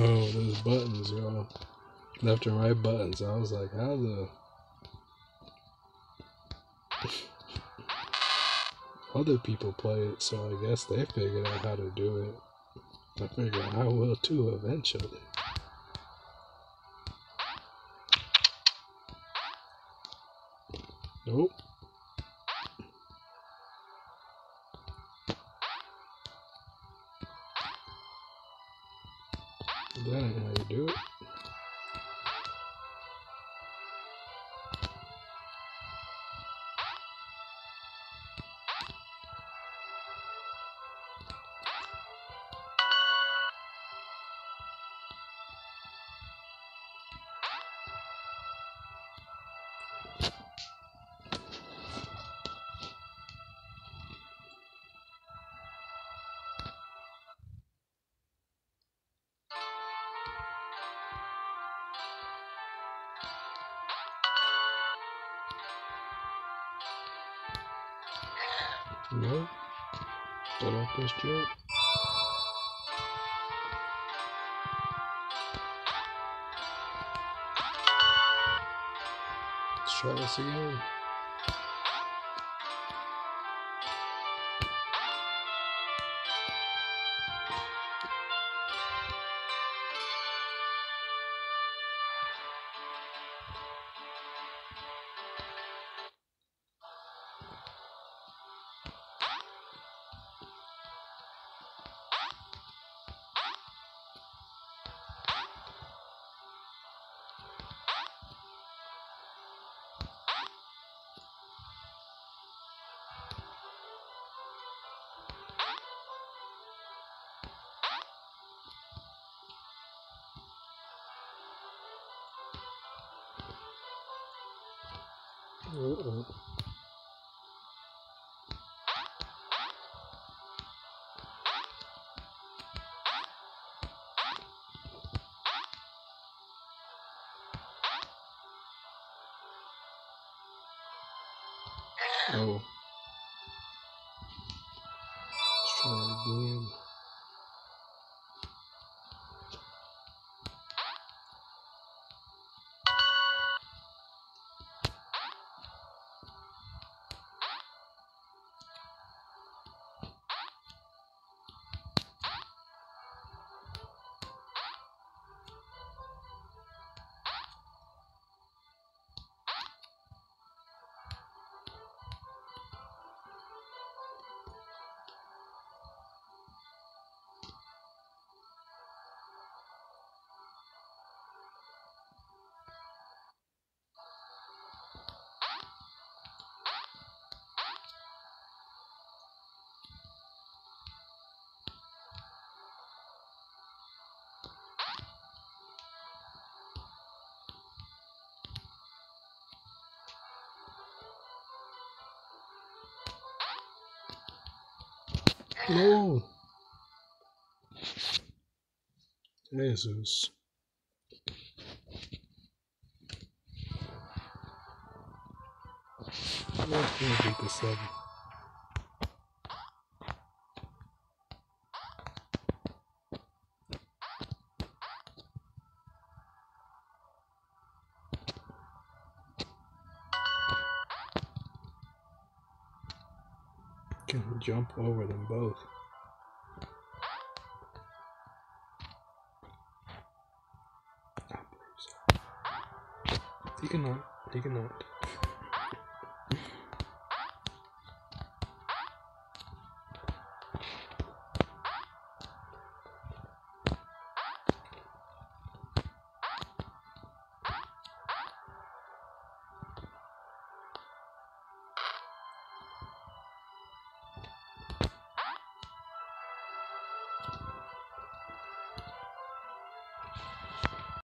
Oh, those buttons, y'all. Left and right buttons. I was like, how the. Other people play it, so I guess they figured out how to do it. I figure I will too eventually. Nope. That ain't how you do it. No. Start like this joke. Let's try this again. Oh. Let's try again. No! Jesus. Não acredito, sabe? Can jump over them both. So. He cannot. He cannot.